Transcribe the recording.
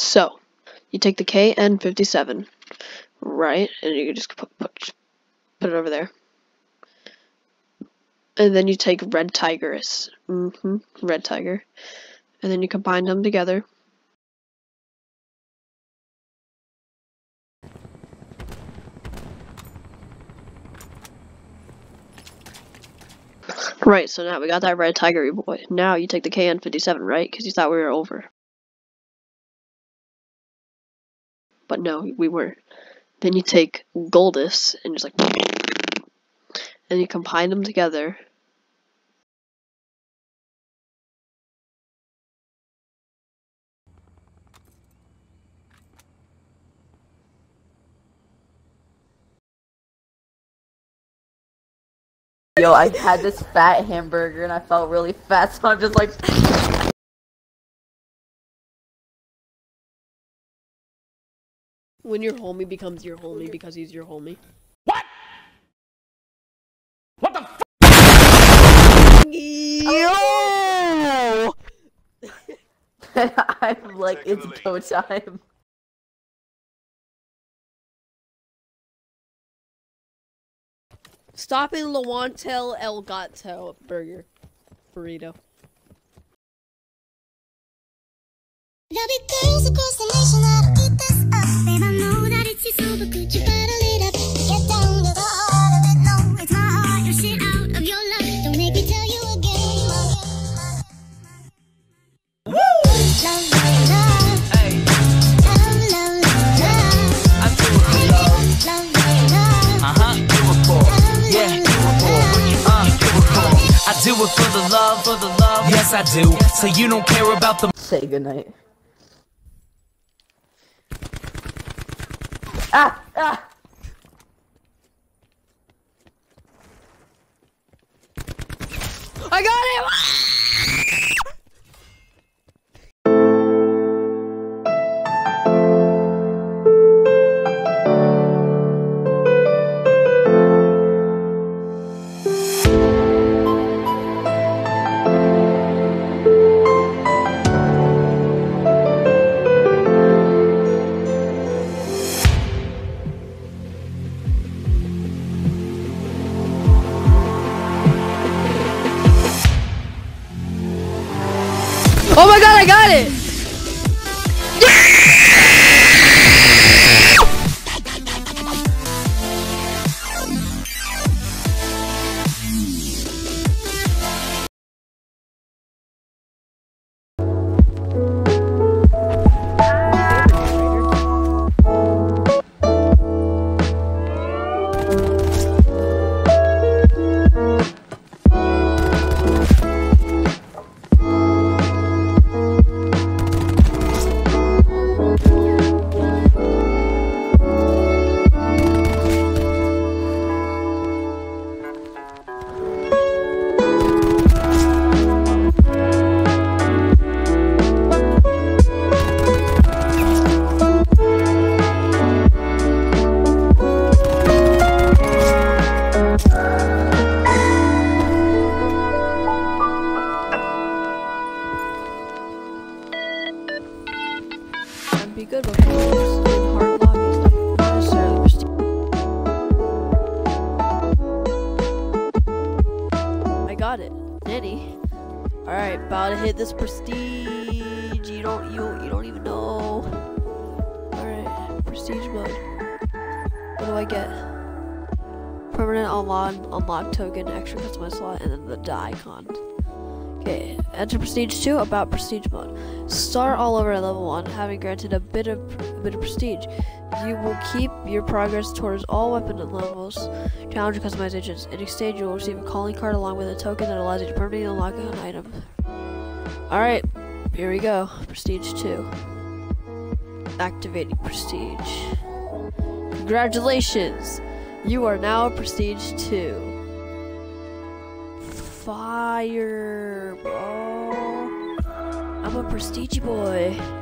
So, you take the KN57, right, and you just put, put, put it over there. And then you take Red Tigress, mm-hmm, Red Tiger, and then you combine them together. Right, so now we got that red tiger boy. Now you take the KN57, right? Because you thought we were over. But no, we were. Then you take Goldus and just like, and you combine them together. Yo, I had this fat hamburger and I felt really fat, so I'm just like. When your homie becomes your homie because he's your homie. What? What the f- Yo! I'm like, it's go time. Stopping Lawantel El Gato burger. Burrito. There'll be girls across the nation do it for love. Love, love, love. Uh. Do it for. Yeah. Do it for. Uh. Do it for. I do it for the love, for the love. Yes, I do. So you don't care about the Say goodnight. Ah! Ah! I got Oh my god, I got it! Be good. I got it. Nitty. Alright, about to hit this prestige. You don't you you don't even know. Alright, prestige mode. What do I get? Permanent unlock unlock token, extra customized slot, and then the die icon. Okay, enter prestige 2 about prestige mode. Start all over at level 1, having granted a bit of a bit of prestige. You will keep your progress towards all weapon levels, challenge customizations. In exchange, you will receive a calling card along with a token that allows you to permanently unlock an item. Alright, here we go. Prestige 2. Activating prestige. Congratulations! You are now prestige 2. Fire. I'm a prestige boy.